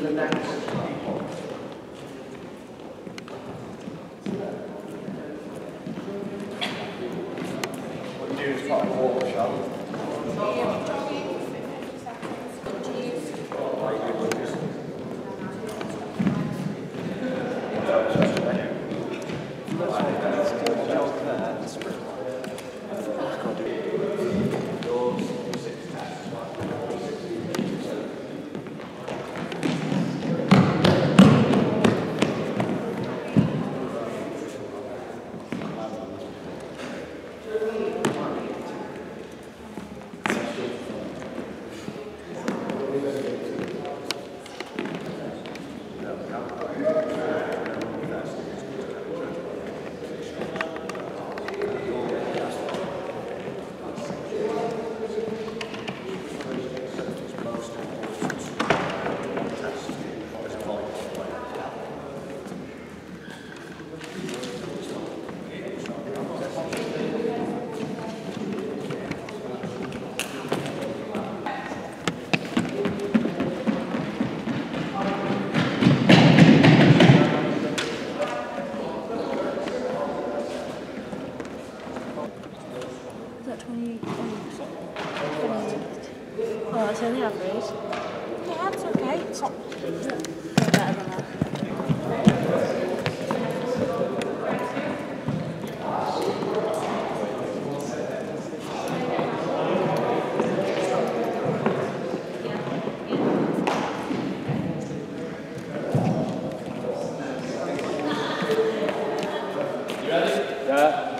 What you do is quite a wall shot. Is that 20? 20? Oh, that's only average. Yeah, it's okay. It's not better than that. Yeah.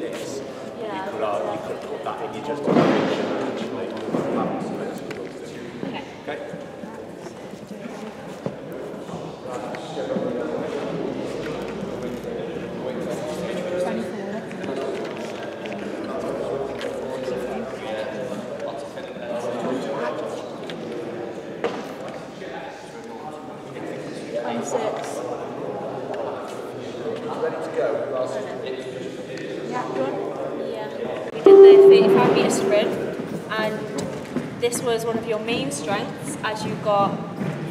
this. Yeah. You could, you could put that in your justification and actually balance the rest of it. Okay. Okay? Yeah, We did the 35 metre sprint, and this was one of your main strengths as you got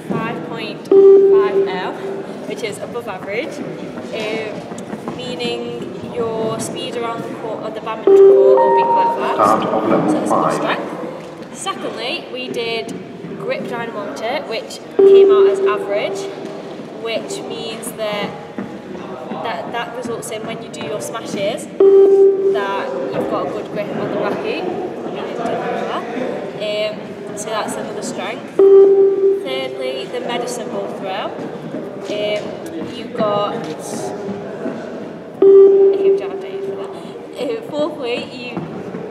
5.5L, which is above average, um, meaning your speed around the court or the badminton court will be quite fast. Of so that's five. strength. Secondly, we did grip dynamometer, which came out as average, which means that that, that results in when you do your smashes that you've got a good grip on the racket. Um, so that's another strength. Thirdly, the medicine ball throw. Um, you've got. Uh, fourthly, you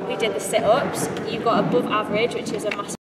we did the sit-ups. You got above average, which is a massive